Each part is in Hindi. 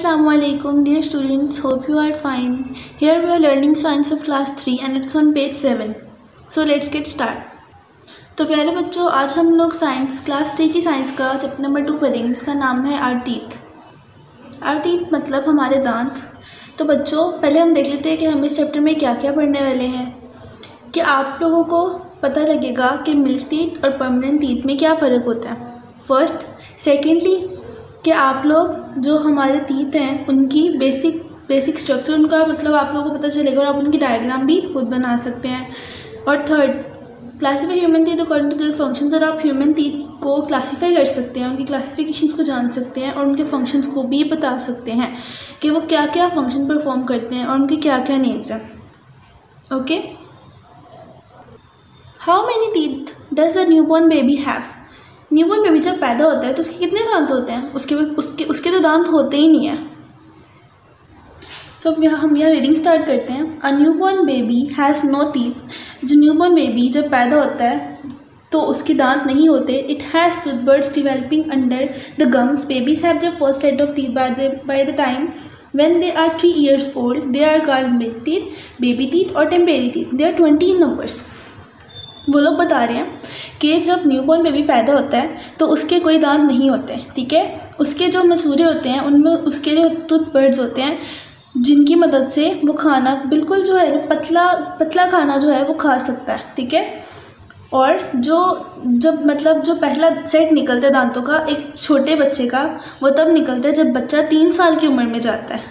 assalamu alaikum, dear students. Hope you are fine. Here we are learning science of class 3 and it's on page 7 so, let's get start तो प्यारे बच्चों, आज हम लोग साइंस क्लास थ्री की साइंस का चैप्टर नंबर टू पढ़ेंगे, जिसका नाम है आर्टीथ आर्टीथ मतलब हमारे दांत. तो बच्चों, पहले हम देख लेते हैं कि हम इस चैप्टर में क्या क्या पढ़ने वाले हैं। कि आप लोगों को पता लगेगा कि मिल्क टीथ और परमानेंट टीथ में क्या फ़र्क होता है। फ़र्स्ट सेकेंडली कि आप लोग जो हमारे तीत हैं, उनकी बेसिक बेसिक स्ट्रक्चर उनका मतलब आप लोगों को पता चलेगा और आप उनकी डायग्राम भी खुद बना सकते हैं। और third classify human teeth according to function और आप ह्यूमन टीथ को क्लासीफाई कर सकते हैं, उनकी क्लासिफिकेशंस को जान सकते हैं और उनके फ़ंक्शंस को भी बता सकते हैं कि वो क्या क्या फ़ंक्शन परफॉर्म करते हैं और उनके क्या क्या नेम्स हैं। Okay how many teeth does a newborn baby have newborn baby जब पैदा होता है तो उसके कितने दांत होते हैं? उसके उसके उसके तो दांत होते ही नहीं है। अब यहाँ हम यहाँ रीडिंग स्टार्ट करते हैं। A newborn baby has no teeth जो न्यूबॉर्न बेबी जब पैदा होता है तो उसके दांत नहीं होते। It has tooth buds developing under the gums babies have the first set of teeth by the by the time when they are three years old. They are called milk teeth, baby teeth और temporary teeth. They are twenty in वो लोग बता रहे हैं कि जब न्यूबॉर्न बेबी पैदा होता है तो उसके कोई दांत नहीं होते, ठीक है? उसके जो मसूरे होते हैं, उनमें उसके जो टूथ बर्ड्स होते हैं, जिनकी मदद से वो खाना बिल्कुल जो है, पतला पतला खाना जो है, वो खा सकता है, ठीक है? और जो, जब मतलब जो पहला सेट निकलता है दांतों का, एक छोटे बच्चे का, वो तब निकलता है जब बच्चा तीन साल की उम्र में जाता है।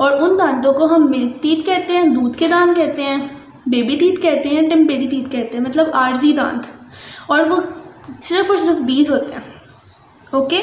और उन दांतों को हम मिल्क टीथ कहते हैं, दूध के दांत कहते हैं बेबी टीथ कहते हैं टेम्पेरी टीथ कहते हैं मतलब आरजी दांत। और वो सिर्फ़ और सिर्फ़ बीज होते हैं। ओके?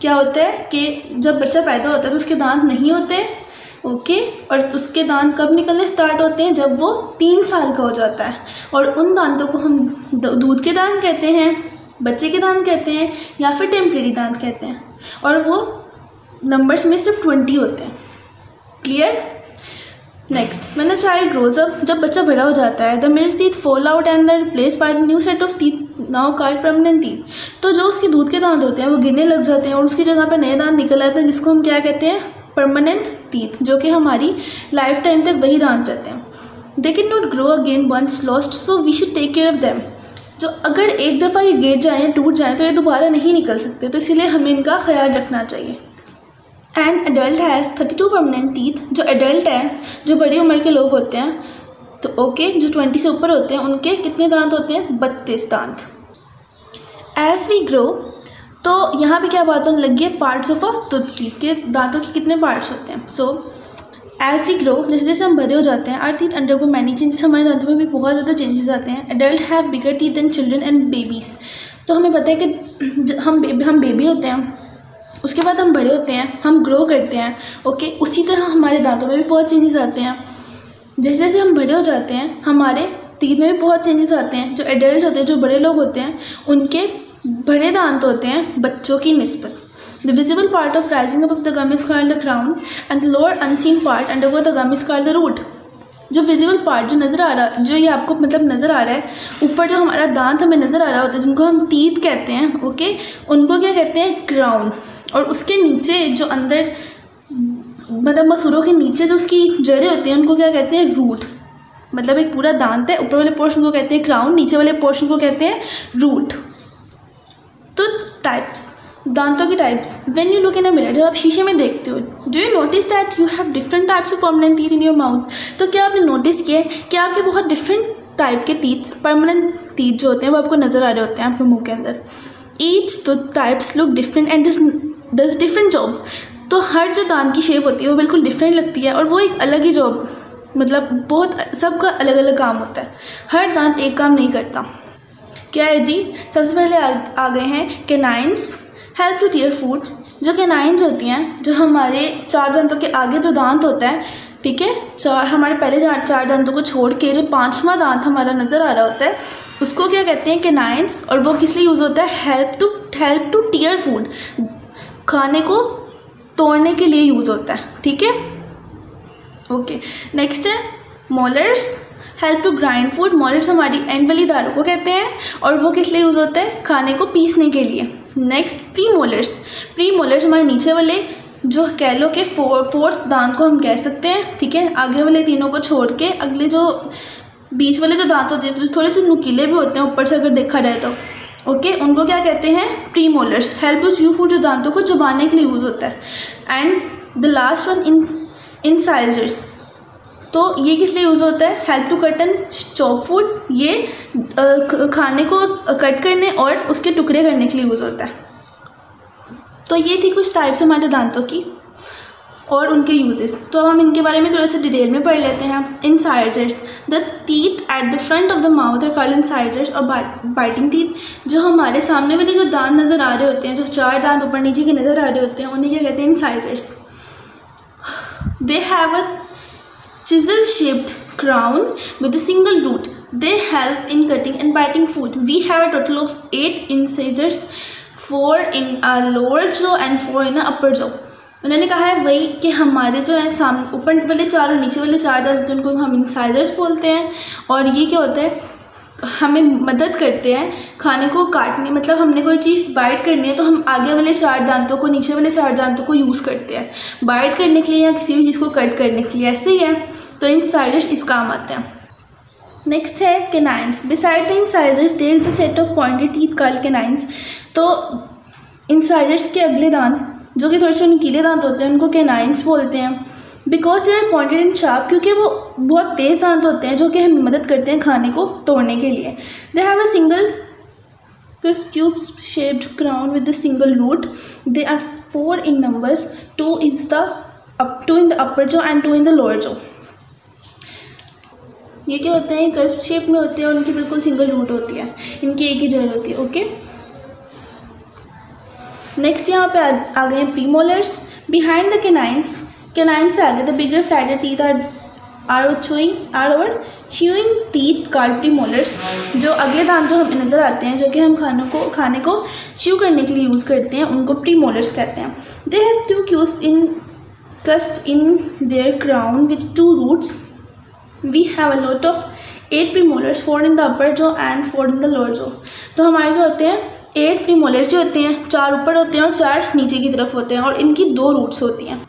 क्या होता है कि जब बच्चा पैदा होता है तो उसके दांत नहीं होते, ओके? और उसके दांत कब निकलने स्टार्ट होते हैं? जब वो तीन साल का हो जाता है। और उन दांतों को हम दूध के दांत कहते हैं, बच्चे के दांत कहते हैं, या फिर टेम्प्रेरी दांत कहते हैं। और वो नंबर्स में सिर्फ़ ट्वेंटी होते हैं। क्लियर? नेक्स्ट मैंने चाइल्ड ग्रोज अप जब बच्चा बड़ा हो जाता है the milk teeth fall out and replace by new set of teeth now called permanent teeth तो जो उसके दूध के दांत होते हैं, वो गिरने लग जाते हैं और उसकी जगह पर नए दांत निकल आते हैं, जिसको हम क्या कहते हैं? परमानेंट टीथ जो कि हमारी लाइफ टाइम तक वही दांत रहते हैं. They can not grow again once lost so we should take care of them जो अगर एक दफ़ा ये गिर जाएँ, टूट जाएँ तो ये दोबारा नहीं निकल सकते तो इसीलिए हमें इनका ख्याल रखना चाहिए. An adult has thirty two permanent teeth जो एडल्ट है, जो बड़ी उम्र के लोग होते हैं तो ओके जो ट्वेंटी से ऊपर होते हैं, उनके कितने दांत होते हैं? बत्तीस दांत। एज वी ग्रो तो यहाँ पे क्या बात होने लगी है? पार्ट्स ऑफ़ अ टूथ की, के दांतों के कितने पार्ट्स होते हैं? सो एज वी ग्रो जैसे जैसे हम बड़े हो जाते हैं our teeth undergo many changes हमारे दांतों में भी बहुत ज़्यादा चेंजेस आते हैं adult have bigger teeth and children and babies तो हमें पता है कि हम बेबी हम बेबी होते हैं उसके बाद हम बड़े होते हैं, हम ग्रो करते हैं ओके उसी तरह हमारे दांतों में भी बहुत चेंजेस आते हैं। जैसे जैसे हम बड़े हो जाते हैं, हमारे तीत में भी बहुत चेंजेस आते हैं। जो एडल्ट होते हैं, जो बड़े लोग होते हैं, उनके बड़े दांत होते हैं बच्चों की नस्बत। The visible part of rising up the gum is called the crown and the lower unseen part under वो the gum is called the root जो विजिबल पार्ट जो नज़र आ रहा, जो ये आपको मतलब नज़र आ रहा है, ऊपर जो हमारा दांत हमें नज़र आ रहा होता है, जिनको हम टीथ कहते हैं ओके उनको क्या कहते हैं? क्राउन और उसके नीचे जो अंदर मतलब मसूरों के नीचे जो उसकी जड़ें होती हैं, उनको क्या कहते हैं? रूट। मतलब एक पूरा दांत है, ऊपर वाले पोर्शन को कहते हैं क्राउन नीचे वाले पोर्शन को कहते हैं रूट तो टाइप्स दांतों की types when you look in a mirror जब आप शीशे में देखते हो do you notice that you have different types of permanent teeth in your mouth तो क्या आपने नोटिस किया कि आपके बहुत डिफरेंट टाइप के टीथ परमानेंट टीथ जो होते हैं, वो आपको नज़र आ रहे होते हैं आपके मुँह के अंदर? ईच तो types look different and does different job तो हर जो दांत की शेप होती है वो बिल्कुल डिफरेंट लगती है और वो एक अलग ही जॉब मतलब बहुत सबका अलग अलग काम होता है। हर दांत एक काम नहीं करता। क्या है जी? सबसे पहले आ, आ गए हैं canines help to tear food जो केनाइंस होती हैं जो हमारे चार दांतों के आगे जो दांत होता है ठीक है? चार हमारे पहले चार दांतों को छोड़ के जो पाँचवा दांत हमारा नज़र आ रहा होता है उसको क्या कहते हैं? केनाइंस और वो किस लिए यूज़ होता है? Help to help to tear food खाने को तोड़ने के लिए यूज़ होता है, ठीक है? ओके नेक्स्ट है molars help to grind food molars हमारी एंड वाली दालों को कहते हैं और वो किस लिए यूज़ होता है? खाने को पीसने के लिए। Next premolars premolars हमारे नीचे वाले, जो कह लो कि फोर फोर्थ दांत को हम कह सकते हैं, ठीक है? आगे वाले तीनों को छोड़ के अगले जो बीच वाले जो दांत होते हैं थोड़े से नुकीले भी होते हैं, ऊपर से अगर देखा जाए तो। ओके okay, उनको क्या कहते हैं? Premolars help to chew food जो दांतों को चबाने के लिए यूज़ होता है. And the last one in incisors तो ये किस लिए यूज़ होता है? Help to cut and chop food ये खाने को कट करने और उसके टुकड़े करने के लिए यूज़ होता है. तो ये थी कुछ टाइप्स हमारे दांतों की. और उनके यूजेस तो अब हम इनके बारे में थोड़ा सा डिटेल में पढ़ लेते हैं incisors the teeth at the front of the mouth are called incisors और बाइटिंग टीथ जो हमारे सामने वाले जो दांत नज़र आ रहे होते हैं जो चार दांत ऊपर नीचे के नज़र आ रहे होते हैं उन्हें क्या कहते हैं incisors they have a chisel shaped crown with a single root. They help in cutting and biting food. We have a total of 8 incisors, 4 in our lower jaw and 4 in jaw. उन्होंने कहा है वही कि हमारे जो है साम, ऊपर वाले चार और नीचे वाले चार दांत उनको हम इंसाइजर्स बोलते हैं और ये क्या होता है? हमें मदद करते हैं खाने को काटने मतलब हमने कोई चीज़ बाइट करनी है तो हम आगे वाले चार दांतों को, नीचे वाले चार दांतों को यूज़ करते हैं। बाइट करने के लिए या किसी भी चीज़ को कट करने के लिए, ऐसे ही है। तो इन साइडर्स इस काम आते हैं। नेक्स्ट है canines beside the incisors there is a set of pointed teeth called canines तो इंसाइजर्स के अगले दांत जो कि थोड़े से नुकीले दांत होते हैं, उनको केनाइंस बोलते हैं। Because they are pointed and sharp क्योंकि वो बहुत तेज़ दांत होते हैं, जो कि हमें मदद करते हैं खाने को तोड़ने के लिए। दे हैव अ सिंगल तो tube shaped crown with the single root they are four in numbers two is the up two in the upper jaw and two in the lower jaw ये क्या होते हैं? कर्व शेप में होते हैं और उनकी बिल्कुल सिंगल रूट होती है। इनकी एक ही जड़ होती है ओके नेक्स्ट यहाँ पे आ, गए हैं premolars behind the canines canine से आगे the bigger flatter teeth are are chewing are over chewing teeth called premolars जो अगले दांत जो हमें नज़र आते हैं जो कि हम खानों को खाने को च्यू करने के लिए यूज़ करते हैं उनको प्रीमोलर्स कहते हैं. They have two cusps in cusp in their crown with two roots we have a lot of eight premolars four in the upper jaw and four in the lower jaw तो हमारे क्या होते हैं? एट प्रीमोलर्स जो होते हैं, चार ऊपर होते हैं और चार नीचे की तरफ़ होते हैं और इनकी दो रूट्स होती हैं।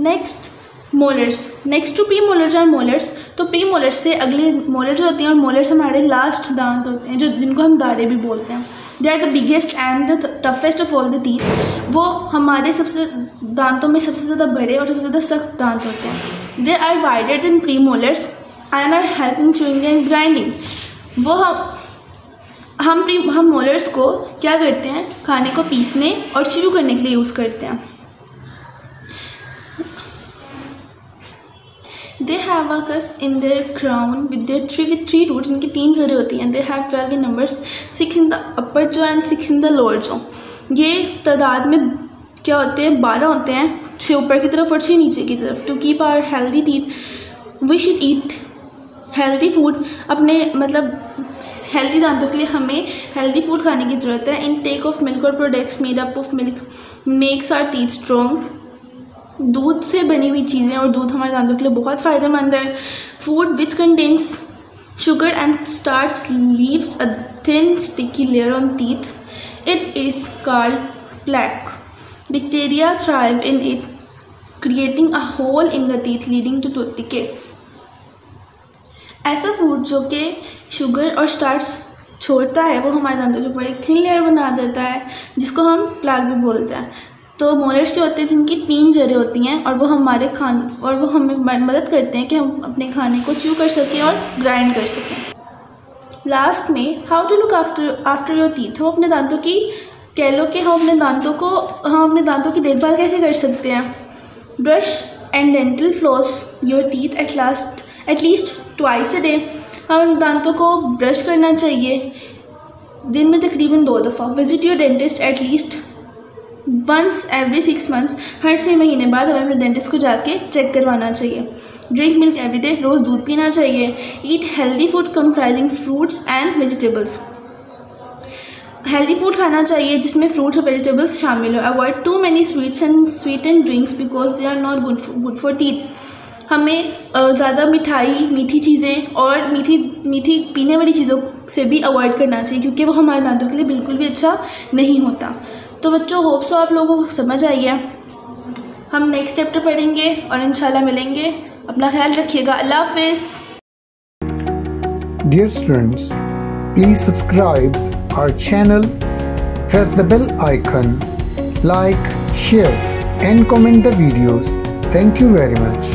Next molars next to pre molars और मोलर्स तो प्री मोलर्स से अगले मोलर्स होते हैं और मोलर्स हमारे लास्ट दांत होते हैं, जो जिनको हम दाड़े भी बोलते हैं। They are the biggest and the toughest of all the teeth वो हमारे सबसे दांतों में सबसे ज़्यादा बड़े और सबसे ज़्यादा सख्त दांत होते हैं। They are wider in premolars I and are helping chewing and grinding वो हम हम प्री, हम मोलर्स को क्या करते हैं? खाने को पीसने और शुरू करने के लिए यूज़ करते हैं। They have a cusp in their crown with their three with three roots इनकी तीन जड़ें होती हैं। They have twelve in numbers six in the upper jaw and six in the lower jaw ये तादाद में क्या होते हैं? बारह होते हैं छः ऊपर की तरफ़ और छः नीचे की तरफ़। To keep our healthy teeth we should eat healthy food अपने मतलब हेल्दी दांतों के लिए हमें हेल्दी फ़ूड खाने की ज़रूरत है। इन टेक ऑफ़ मिल्क और products made up of milk makes our teeth strong दूध से बनी हुई चीज़ें और दूध हमारे दांतों के लिए बहुत फ़ायदेमंद है। Food which contains sugar and starch leaves a thin sticky layer on teeth it is called plaque bacteria thrive in it creating a hole in the teeth leading to tooth decay ऐसा फ़ूड जो कि शुगर और स्टार्च छोड़ता है, वो हमारे दांतों के ऊपर एक थिन लेयर बना देता है, जिसको हम प्लाग भी बोलते हैं। तो मोलर्स के होते हैं? जिनकी तीन जड़ें होती हैं और वो हमारे खान, और वो हमें मदद करते हैं कि हम अपने खाने को च्यू कर सकें और ग्राइंड कर सकें। लास्ट में how to look after after your teeth हम अपने दांतों की, कह लो कि हम अपने दांतों को, हम अपने दांतों की देखभाल कैसे कर सकते हैं? Brush and dental floss your teeth at last at least twice a day हम दांतों को ब्रश करना चाहिए। दिन में तकरीबन दो दफ़ा। Visit your dentist at least once every six months हर छः महीने बाद हमें अपने डेंटिस्ट को जाके चेक करवाना चाहिए। ड्रिंक मिल्क एवरी डे रोज़ दूध पीना चाहिए। Eat healthy food comprising fruits and vegetables healthy food खाना चाहिए जिसमें फ्रूट्स और वेजिटेबल्स शामिल हो। Avoid too many sweets and sweet and drinks because they are not good good for teeth हमें ज़्यादा मिठाई, मीठी चीज़ें और मीठी मीठी पीने वाली चीज़ों से भी अवॉइड करना चाहिए, क्योंकि वो हमारे दांतों के लिए बिल्कुल भी अच्छा नहीं होता। तो बच्चों होप सो तो आप लोगों को समझ आई है। हम नेक्स्ट चैप्टर पढ़ेंगे और इंशाल्लाह मिलेंगे। अपना ख्याल रखिएगा। अल्लाह हाफिज़। Dear students please subscribe our channel press the bell icon like share and comment the videos. Thank you very much